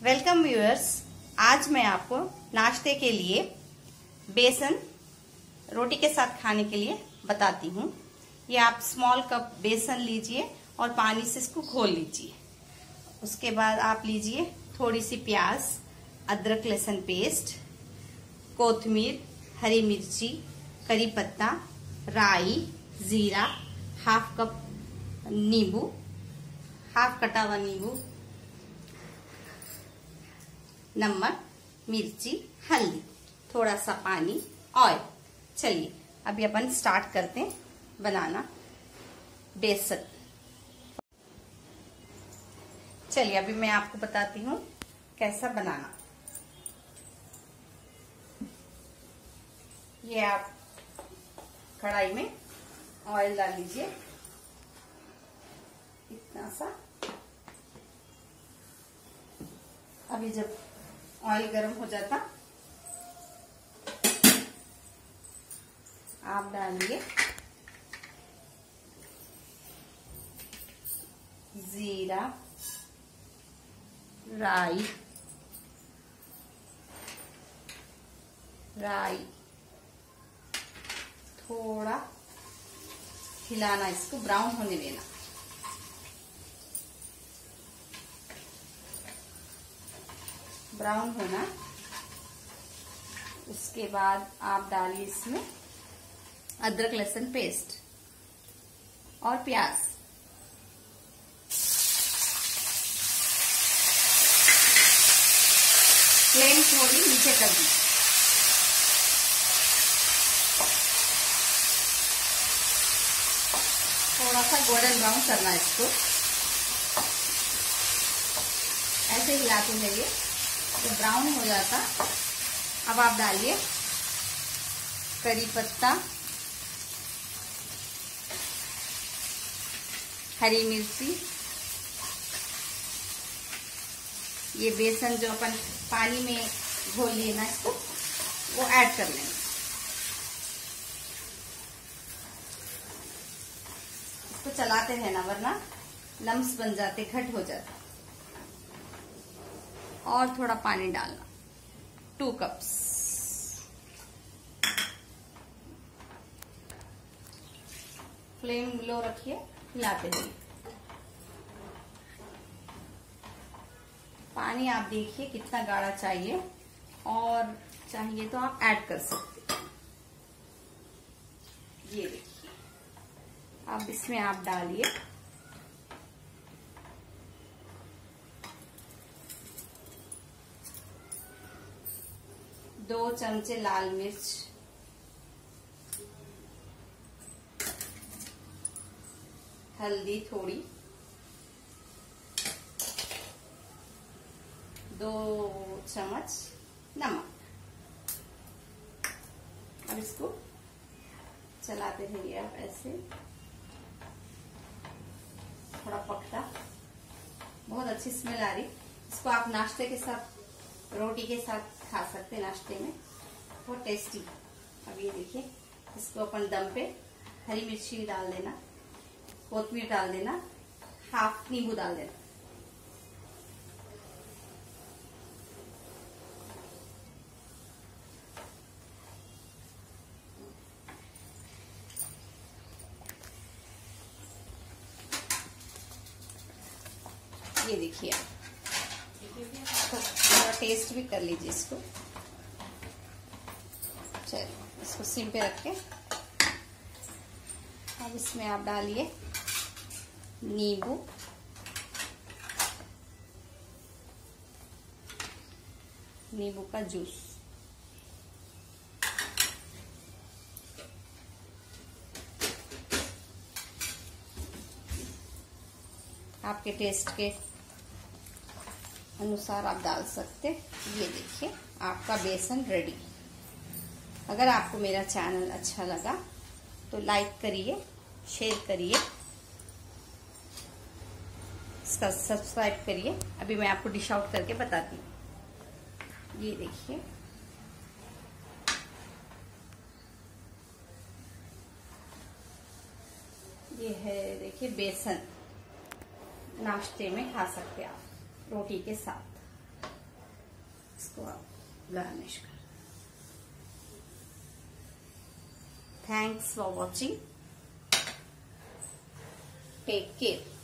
Welcome viewers, आज मैं आपको नाश्ते के लिए बेसन रोटी के साथ खाने के लिए बताती हूँ। ये आप स्मॉल कप बेसन लीजिए और पानी से इसको घोल लीजिए। उसके बाद आप लीजिए थोड़ी सी प्याज, अदरक, लहसुन पेस्ट, कोथमीर, हरी मिर्ची, करी पत्ता, राई, जीरा, हाफ़ कप नींबू, हाफ़ कटा हुआ नींबू नमक, मिर्ची, हल्दी थोड़ा सा पानी ऑयल चलिए, अभी अपन स्टार्ट करते हैं बनाना बेसन। चलिए, अभी मैं आपको बताती हूँ कैसा बनाना। ये आप कढ़ाई में ऑयल डाल लीजिए। इतना सा। अभी जब ऑयल गर्म हो जाता। आप डालिए। जीरा, राई राई। थोड़ा हिलाना, इसको ब्राउन होने देना। ब्राउन होना। उसके बाद आप डालिए इसमें अदरक, लहसुन, पेस्ट और प्याज। फ्लेम थोड़ी नीचे कर दी थोड़ा सा गोल्डन ब्राउन करना है इसको। ऐसे हिलाते जाइए। जब ब्राउन हो जाता। अब आप डालिए करी पत्ता। हरी मिर्ची। ये बेसन जो अपन पानी में घोल लिए ना इसको, वो ऐड कर लेंगे। इसको चलाते रहना, वरना लम्स बन जाते, घट हो जाते। और थोड़ा पानी डालना। टू कप्स फ्लेम लो रखिए हिलाते हुए पानी आप देखिए कितना गाढ़ा चाहिए, और चाहिए तो आप ऐड कर सकते ये देखिए। अब इसमें आप डालिए। दो चमचे लाल मिर्च। हल्दी थोड़ी। दो चम्मच नमक। अब इसको चलाते रहिए आप ऐसे। थोड़ा पकता। बहुत अच्छी स्मेल आ रही। इसको आप नाश्ते के साथ, रोटी के साथ खा सकते हैं नाश्ते में। बहुत टेस्टी अब ये देखिए, इसको अपन दम पे हरी मिर्ची डाल देना कोतमीर डाल देना हाफ़ नींबू डाल देना। ये देखिए थोड़ा टेस्ट भी कर लीजिए इसको। चलिए इसको सिम पे रख के। अब इसमें आप डालिए नींबू। नींबू का जूस। आपके टेस्ट के अनुसार आप डाल सकते ये देखिए, आपका बेसन रेडी अगर आपको मेरा चैनल अच्छा लगा तो लाइक करिए शेयर करिए सब्सक्राइब करिए। अभी मैं आपको डिश आउट करके बताती हूँ। ये देखिए। ये है, देखिए, बेसन। नाश्ते में खा सकते हैं आप। रोटी के साथ इसको आप गार्निश कर thanks for watching take care